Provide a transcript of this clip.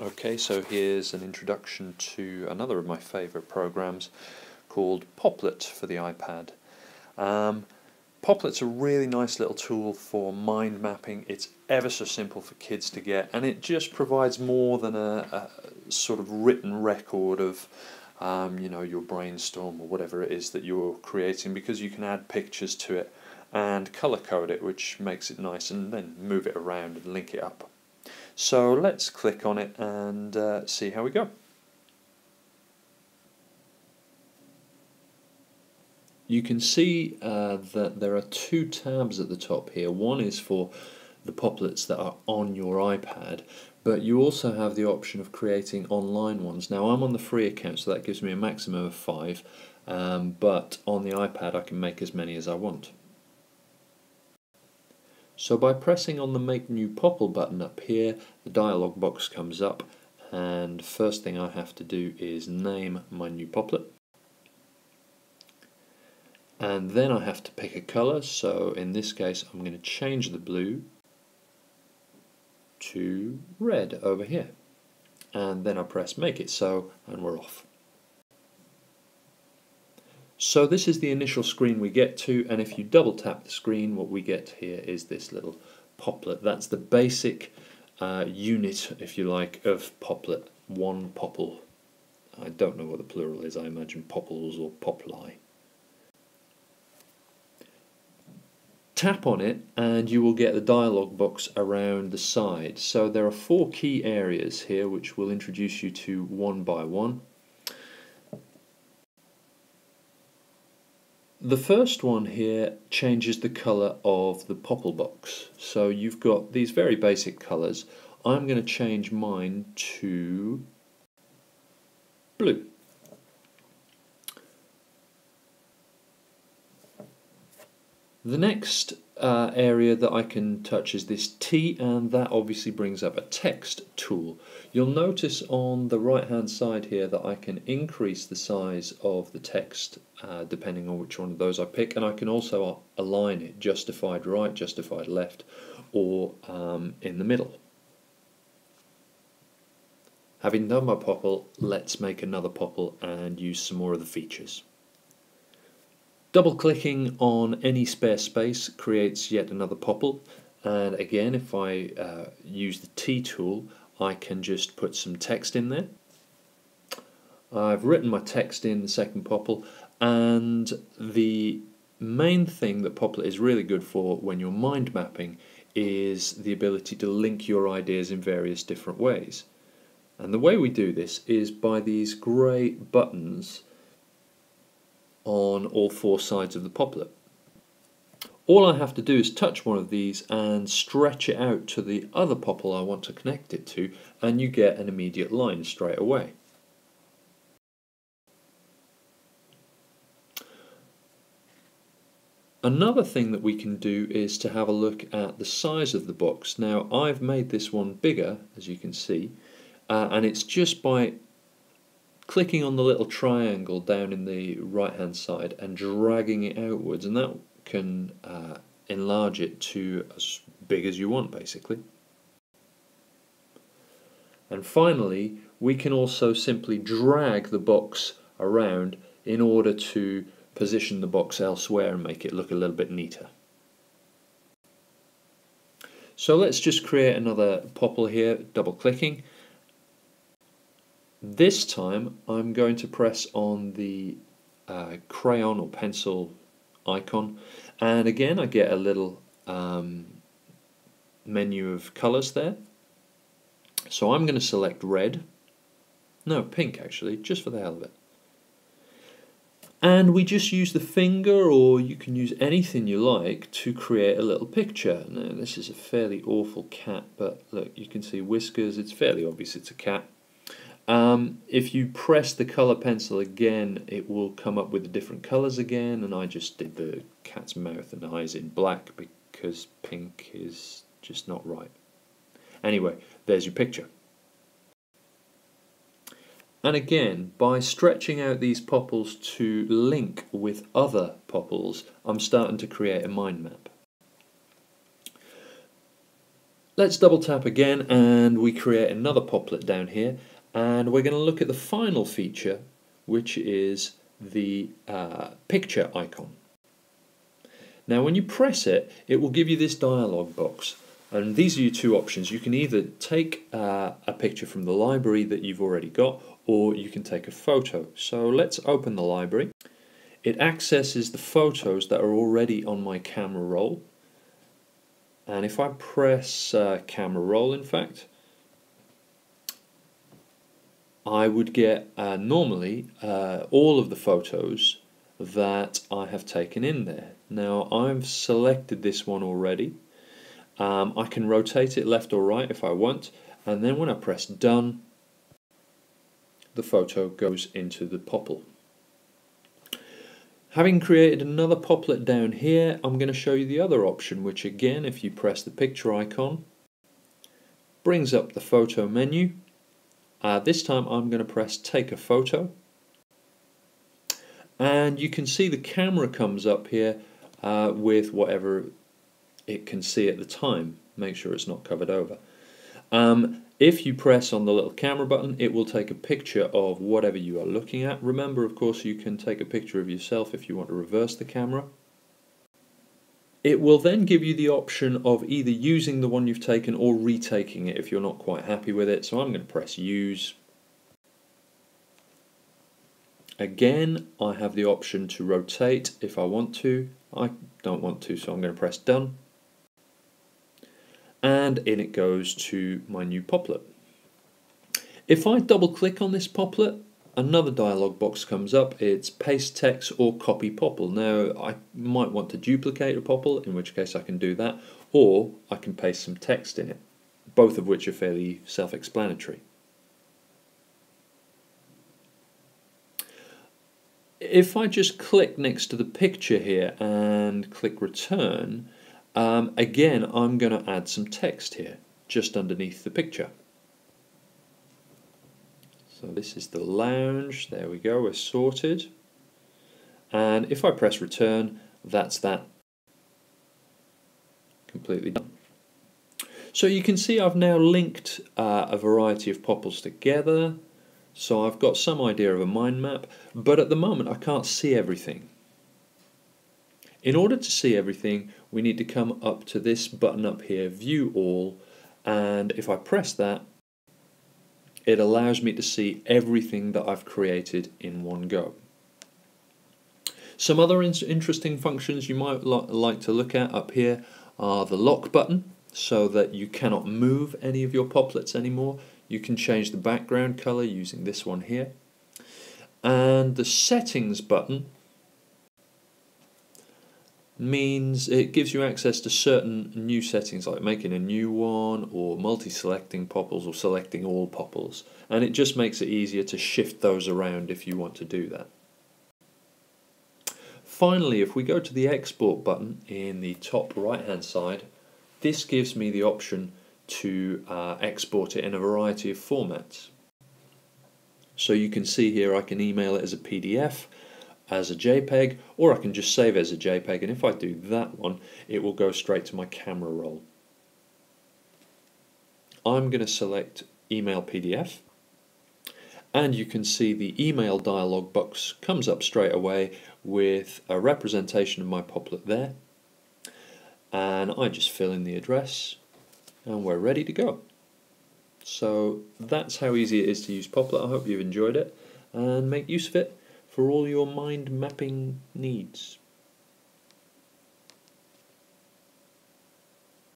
Okay, so here's an introduction to another of my favourite programs called Popplet for the iPad. Um, Popplet's a really nice little tool for mind mapping. It's ever so simple for kids to get, and it just provides more than a, a sort of written record of, um, you know, your brainstorm or whatever it is that you're creating, because you can add pictures to it and color code it, which makes it nice, and then move it around and link it up. So let's click on it and uh, see how we go. You can see uh, that there are two tabs at the top here. One is for the popplets that are on your iPad, but you also have the option of creating online ones. Now I'm on the free account, so that gives me a maximum of five, um, but on the iPad I can make as many as I want. So by pressing on the Make New Popple button up here, the dialog box comes up and first thing I have to do is name my new popplet. And then I have to pick a colour, so in this case I'm going to change the blue to red over here. And then I press make it so and we're off. So this is the initial screen we get to and if you double tap the screen what we get here is this little popplet. That's the basic uh, unit if you like of popplet, one popple. I don't know what the plural is, I imagine popples or popli. Tap on it and you will get the dialog box around the side. So there are four key areas here which we'll introduce you to one by one. The first one here changes the colour of the popple box. So you've got these very basic colours. I'm going to change mine to blue. The next uh, area that I can touch is this T and that obviously brings up a text tool. You'll notice on the right hand side here that I can increase the size of the text uh, depending on which one of those I pick and I can also align it justified right, justified left or um, in the middle. Having done my popple, let's make another popple and use some more of the features. Double clicking on any spare space creates yet another popple and again if I uh, use the T tool I can just put some text in there. I've written my text in the second popple and the main thing that Popplet is really good for when you're mind mapping is the ability to link your ideas in various different ways. And the way we do this is by these grey buttons on all four sides of the popplet. All I have to do is touch one of these and stretch it out to the other popple I want to connect it to and you get an immediate line straight away. Another thing that we can do is to have a look at the size of the box. Now I've made this one bigger as you can see uh, and it's just by clicking on the little triangle down in the right hand side and dragging it outwards and that can uh, enlarge it to as big as you want basically. And finally we can also simply drag the box around in order to position the box elsewhere and make it look a little bit neater. So let's just create another popple here, double clicking this time I'm going to press on the uh, crayon or pencil icon and again I get a little um, menu of colours there. So I'm going to select red, no pink actually, just for the hell of it. And we just use the finger or you can use anything you like to create a little picture. Now this is a fairly awful cat but look you can see whiskers, it's fairly obvious it's a cat. Um, if you press the color pencil again, it will come up with the different colors again, and I just did the cat's mouth and eyes in black because pink is just not right. Anyway, there's your picture. And again, by stretching out these popples to link with other popples, I'm starting to create a mind map. Let's double tap again and we create another popplet down here and we're going to look at the final feature which is the uh, picture icon. Now when you press it, it will give you this dialog box and these are your two options. You can either take uh, a picture from the library that you've already got or you can take a photo. So let's open the library. It accesses the photos that are already on my camera roll and if I press uh, camera roll in fact I would get uh, normally uh, all of the photos that I have taken in there. Now I've selected this one already. Um, I can rotate it left or right if I want and then when I press done the photo goes into the popple. Having created another popplet down here, I'm going to show you the other option, which again, if you press the picture icon, brings up the photo menu. Uh, this time I'm going to press take a photo. And you can see the camera comes up here uh, with whatever it can see at the time. Make sure it's not covered over. Um, if you press on the little camera button, it will take a picture of whatever you are looking at. Remember, of course, you can take a picture of yourself if you want to reverse the camera. It will then give you the option of either using the one you've taken or retaking it if you're not quite happy with it. So I'm going to press use. Again, I have the option to rotate if I want to. I don't want to, so I'm going to press done and in it goes to my new popplet. If I double click on this popplet, another dialog box comes up. It's paste text or copy popple. Now I might want to duplicate a popple, in which case I can do that, or I can paste some text in it, both of which are fairly self-explanatory. If I just click next to the picture here and click return, um, again, I'm going to add some text here, just underneath the picture. So this is the lounge, there we go, we're sorted. And if I press return, that's that completely done. So you can see I've now linked uh, a variety of popples together. So I've got some idea of a mind map, but at the moment I can't see everything. In order to see everything, we need to come up to this button up here, View All, and if I press that, it allows me to see everything that I've created in one go. Some other in interesting functions you might like to look at up here are the lock button, so that you cannot move any of your popplets anymore. You can change the background color using this one here. And the settings button means it gives you access to certain new settings like making a new one or multi-selecting popples or selecting all popples and it just makes it easier to shift those around if you want to do that. Finally if we go to the export button in the top right hand side this gives me the option to uh, export it in a variety of formats. So you can see here I can email it as a PDF as a JPEG or I can just save as a JPEG and if I do that one it will go straight to my camera roll. I'm going to select email PDF and you can see the email dialog box comes up straight away with a representation of my popplet there and I just fill in the address and we're ready to go. So that's how easy it is to use Popplet. I hope you've enjoyed it and make use of it for all your mind mapping needs.